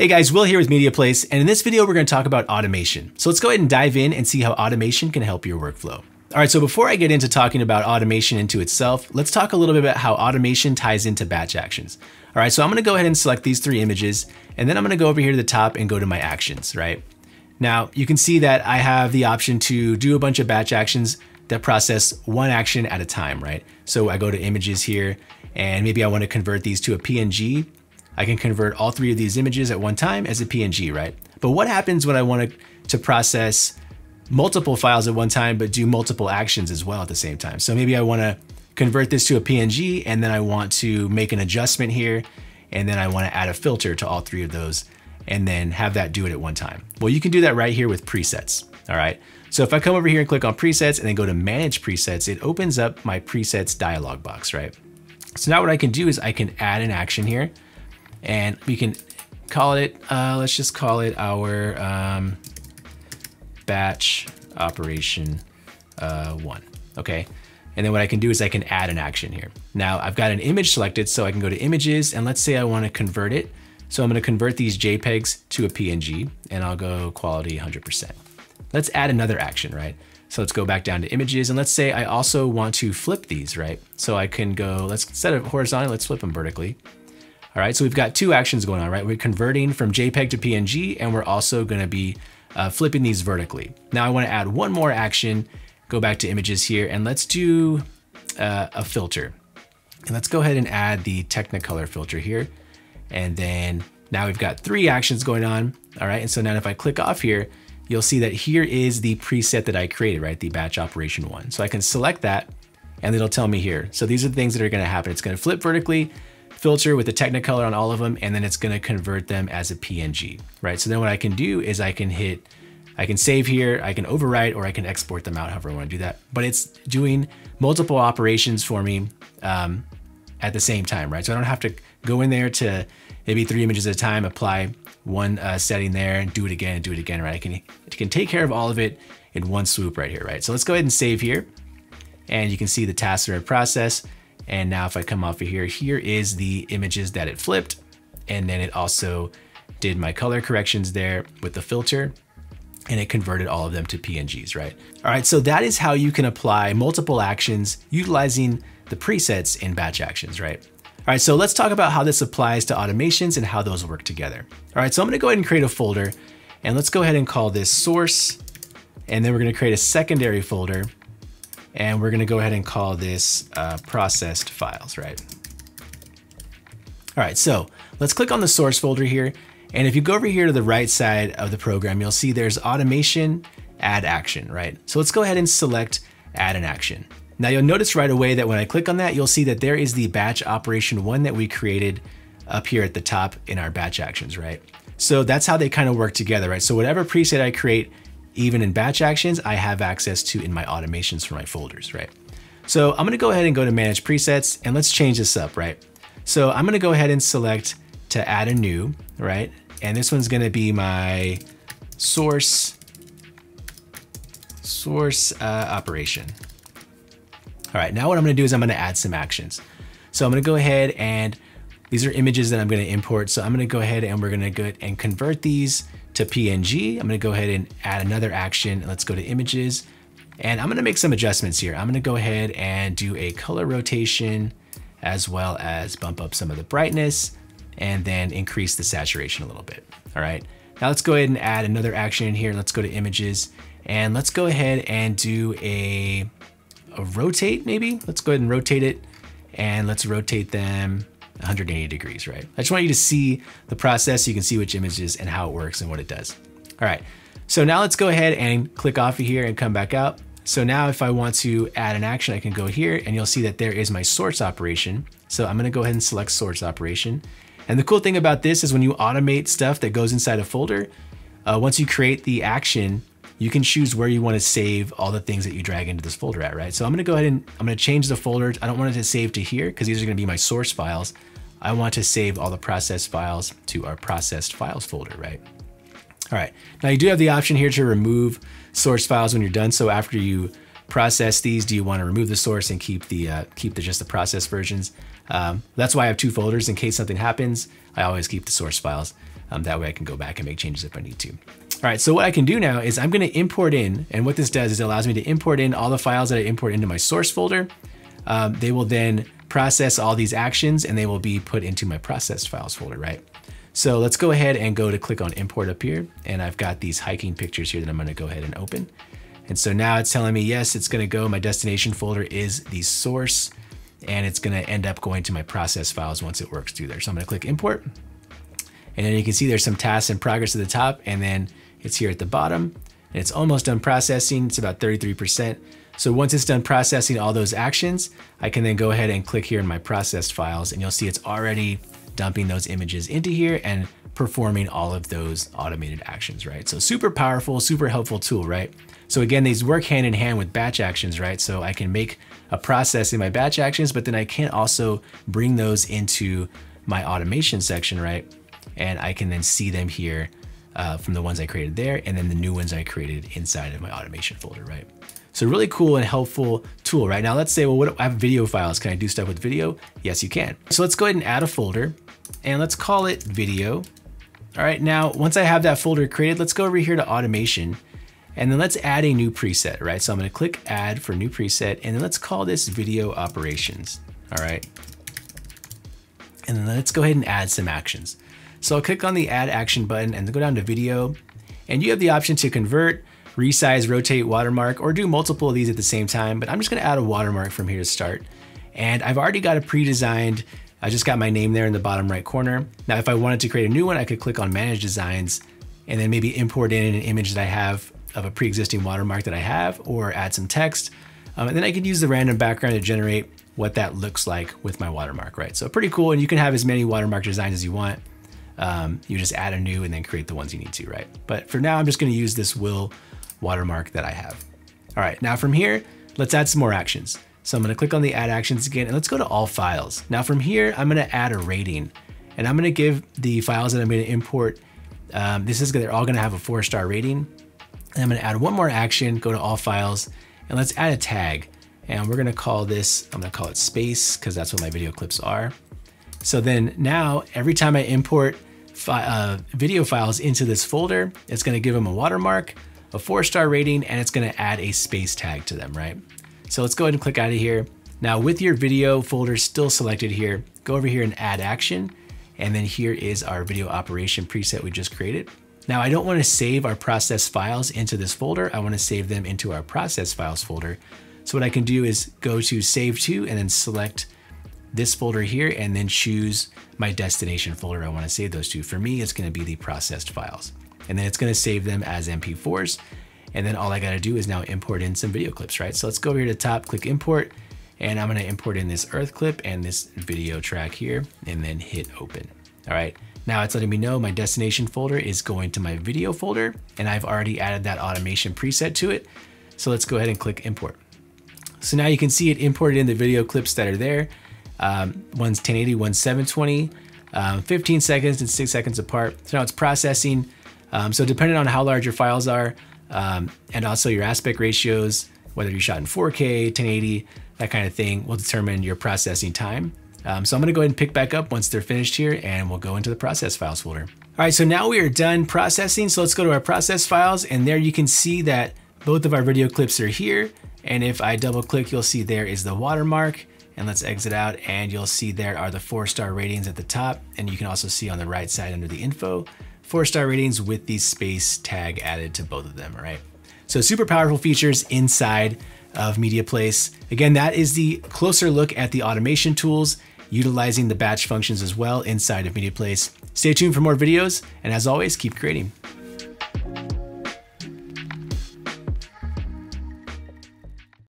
Hey guys, Will here with MediaPlace, and in this video we're going to talk about automation. So let's go ahead and dive in and see how automation can help your workflow. All right, so before I get into talking about automation into itself, let's talk a little bit about how automation ties into batch actions. All right, so I'm gonna go ahead and select these three images, and then I'm gonna go over here to the top and go to my actions, right? Now, you can see that I have the option to do a bunch of batch actions that process one action at a time, right? So I go to images here, and maybe I wanna convert these to a PNG, I can convert all three of these images at one time as a PNG, right? But what happens when I want to process multiple files at one time, but do multiple actions as well at the same time? So maybe I want to convert this to a PNG and then I want to make an adjustment here and then I want to add a filter to all three of those and then have that do it at one time. Well, you can do that right here with presets, all right? So if I come over here and click on presets and then go to manage presets, it opens up my presets dialog box, right? So now what I can do is I can add an action here and we can call it, uh, let's just call it our um, batch operation uh, one, okay? And then what I can do is I can add an action here. Now I've got an image selected, so I can go to images and let's say I wanna convert it. So I'm gonna convert these JPEGs to a PNG and I'll go quality 100%. Let's add another action, right? So let's go back down to images and let's say I also want to flip these, right? So I can go, let's set it horizontal, let's flip them vertically. All right, so we've got two actions going on, right? We're converting from JPEG to PNG, and we're also gonna be uh, flipping these vertically. Now I wanna add one more action, go back to images here, and let's do uh, a filter. And let's go ahead and add the Technicolor filter here. And then now we've got three actions going on. All right, and so now if I click off here, you'll see that here is the preset that I created, right? The batch operation one. So I can select that and it'll tell me here. So these are the things that are gonna happen. It's gonna flip vertically, filter with the Technicolor on all of them, and then it's gonna convert them as a PNG, right? So then what I can do is I can hit, I can save here, I can overwrite, or I can export them out however I wanna do that. But it's doing multiple operations for me um, at the same time, right? So I don't have to go in there to maybe three images at a time, apply one uh, setting there and do it again and do it again, right? I can, it can take care of all of it in one swoop right here, right? So let's go ahead and save here. And you can see the tasks are in process. And now if I come off of here, here is the images that it flipped. And then it also did my color corrections there with the filter and it converted all of them to PNGs, right? All right, so that is how you can apply multiple actions utilizing the presets in batch actions, right? All right, so let's talk about how this applies to automations and how those work together. All right, so I'm gonna go ahead and create a folder and let's go ahead and call this source. And then we're gonna create a secondary folder and we're gonna go ahead and call this uh, processed files, right? All right, so let's click on the source folder here. And if you go over here to the right side of the program, you'll see there's automation, add action, right? So let's go ahead and select add an action. Now you'll notice right away that when I click on that, you'll see that there is the batch operation one that we created up here at the top in our batch actions, right? So that's how they kind of work together, right? So whatever preset I create, even in batch actions, I have access to in my automations for my folders, right? So I'm gonna go ahead and go to manage presets and let's change this up, right? So I'm gonna go ahead and select to add a new, right? And this one's gonna be my source, source uh, operation. All right, now what I'm gonna do is I'm gonna add some actions. So I'm gonna go ahead and these are images that I'm gonna import. So I'm gonna go ahead and we're gonna go and convert these to PNG. I'm gonna go ahead and add another action. Let's go to images and I'm gonna make some adjustments here. I'm gonna go ahead and do a color rotation as well as bump up some of the brightness and then increase the saturation a little bit. All right, now let's go ahead and add another action in here. Let's go to images and let's go ahead and do a, a rotate maybe. Let's go ahead and rotate it and let's rotate them 180 degrees, right? I just want you to see the process so you can see which images and how it works and what it does. All right, so now let's go ahead and click off of here and come back out. So now if I want to add an action, I can go here and you'll see that there is my source operation. So I'm gonna go ahead and select source operation. And the cool thing about this is when you automate stuff that goes inside a folder, uh, once you create the action, you can choose where you want to save all the things that you drag into this folder at, right? So I'm gonna go ahead and I'm gonna change the folder. I don't want it to save to here because these are gonna be my source files. I want to save all the processed files to our processed files folder, right? All right, now you do have the option here to remove source files when you're done. So after you process these, do you want to remove the source and keep the uh, keep the just the process versions? Um, that's why I have two folders in case something happens. I always keep the source files. Um, that way I can go back and make changes if I need to. All right, so what I can do now is I'm gonna import in, and what this does is it allows me to import in all the files that I import into my source folder. Um, they will then process all these actions and they will be put into my processed files folder, right? So let's go ahead and go to click on import up here. And I've got these hiking pictures here that I'm gonna go ahead and open. And so now it's telling me, yes, it's gonna go, my destination folder is the source and it's gonna end up going to my process files once it works through there. So I'm gonna click import. And then you can see there's some tasks in progress at the top and then it's here at the bottom and it's almost done processing. It's about 33%. So once it's done processing all those actions, I can then go ahead and click here in my processed files and you'll see it's already dumping those images into here and performing all of those automated actions, right? So super powerful, super helpful tool, right? So again, these work hand in hand with batch actions, right? So I can make a process in my batch actions, but then I can also bring those into my automation section, right? And I can then see them here uh, from the ones I created there, and then the new ones I created inside of my automation folder, right? So really cool and helpful tool, right? Now let's say, well, what I have video files. Can I do stuff with video? Yes, you can. So let's go ahead and add a folder and let's call it video. All right, now once I have that folder created, let's go over here to automation and then let's add a new preset, right? So I'm gonna click add for new preset and then let's call this video operations, all right? And then let's go ahead and add some actions. So I'll click on the add action button and go down to video and you have the option to convert, resize, rotate, watermark, or do multiple of these at the same time, but I'm just gonna add a watermark from here to start. And I've already got a pre-designed, I just got my name there in the bottom right corner. Now, if I wanted to create a new one, I could click on manage designs and then maybe import in an image that I have of a pre-existing watermark that I have or add some text. Um, and then I could use the random background to generate what that looks like with my watermark, right? So pretty cool. And you can have as many watermark designs as you want. Um, you just add a new and then create the ones you need to, right? But for now, I'm just gonna use this will watermark that I have. All right, now from here, let's add some more actions. So I'm gonna click on the add actions again and let's go to all files. Now from here, I'm gonna add a rating and I'm gonna give the files that I'm gonna import, um, this is, they're all gonna have a four star rating. And I'm gonna add one more action, go to all files and let's add a tag. And we're gonna call this, I'm gonna call it space because that's what my video clips are. So then now every time I import fi uh, video files into this folder, it's gonna give them a watermark, a four star rating, and it's gonna add a space tag to them, right? So let's go ahead and click out of here. Now with your video folder still selected here, go over here and add action. And then here is our video operation preset we just created. Now I don't wanna save our process files into this folder. I wanna save them into our process files folder. So what I can do is go to save to and then select this folder here and then choose my destination folder I wanna save those to. For me, it's gonna be the processed files. And then it's gonna save them as MP4s. And then all I gotta do is now import in some video clips, right? So let's go over here to top, click import, and I'm gonna import in this earth clip and this video track here, and then hit open. All right, now it's letting me know my destination folder is going to my video folder, and I've already added that automation preset to it. So let's go ahead and click import. So now you can see it imported in the video clips that are there. Um, one's 1080, one's 720, um, 15 seconds and six seconds apart. So now it's processing. Um, so depending on how large your files are, um, and also your aspect ratios, whether you shot in 4K, 1080, that kind of thing will determine your processing time. Um, so I'm gonna go ahead and pick back up once they're finished here and we'll go into the process files folder. All right, so now we are done processing. So let's go to our process files and there you can see that both of our video clips are here. And if I double click, you'll see there is the watermark and let's exit out and you'll see there are the four star ratings at the top. And you can also see on the right side under the info, four star ratings with the space tag added to both of them, all right? So super powerful features inside of Media MediaPlace. Again, that is the closer look at the automation tools, utilizing the batch functions as well inside of Media MediaPlace. Stay tuned for more videos, and as always, keep creating.